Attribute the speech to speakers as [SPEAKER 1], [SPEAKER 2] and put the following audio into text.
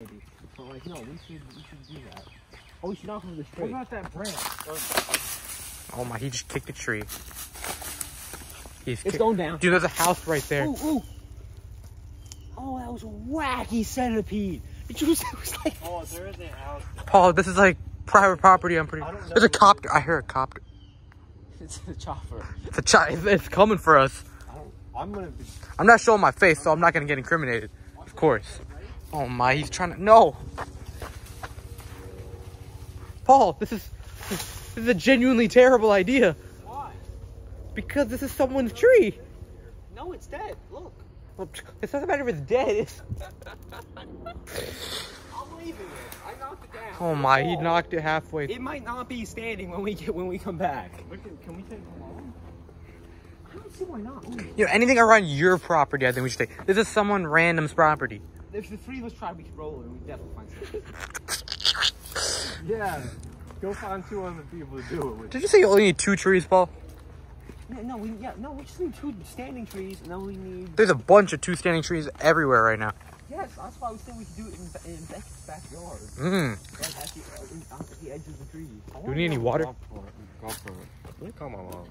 [SPEAKER 1] maybe. But like, no, we should we should do that. Oh, we should knock over the
[SPEAKER 2] What
[SPEAKER 1] tree.
[SPEAKER 2] about that branch?
[SPEAKER 3] Oh my, he just kicked a tree. He's
[SPEAKER 1] It's going down.
[SPEAKER 3] Dude, there's a house right there.
[SPEAKER 1] Ooh, ooh. Oh, that was a wacky centipede. It was, it was like.
[SPEAKER 2] Oh, there is a house.
[SPEAKER 3] Paul, this is like private property. I'm pretty.
[SPEAKER 2] I don't know
[SPEAKER 3] There's a copter. I hear a copter.
[SPEAKER 1] It's a chopper.
[SPEAKER 3] It's a chi- it's- It's coming for us.
[SPEAKER 2] I don't, I'm gonna be.
[SPEAKER 3] I'm not showing my face, so I'm not gonna get incriminated. Of course. Oh my, he's trying to. No. Paul, this is this is a genuinely terrible idea
[SPEAKER 1] Why?
[SPEAKER 3] because this is someone's tree.
[SPEAKER 1] No, it's dead. Look.
[SPEAKER 3] Well, It doesn't matter if it's dead. It's...
[SPEAKER 1] I'm leaving it. I knocked it down.
[SPEAKER 3] Oh my, he knocked it halfway.
[SPEAKER 1] It might not be standing when we get when we come back.
[SPEAKER 2] We can, can we take them home?
[SPEAKER 1] I don't see why not. Ooh.
[SPEAKER 3] You know, anything around your property, I think we should take. This is someone random's property.
[SPEAKER 1] If the three of us try, we could roll and we definitely find something.
[SPEAKER 2] Yeah. Go find two other people to do it with.
[SPEAKER 3] Did you say you only need two trees, Paul?
[SPEAKER 1] No, no, we yeah, no, we just need two standing trees, and then we need.
[SPEAKER 3] There's a bunch of two standing trees everywhere right now.
[SPEAKER 1] Yes, that's why we said we could do it in, in Becky's backyard,
[SPEAKER 3] Mm.
[SPEAKER 1] like at the, uh, in, on the edge of the trees.
[SPEAKER 3] Do we need any water?
[SPEAKER 2] Go for it. Go for it. Let me call my mom.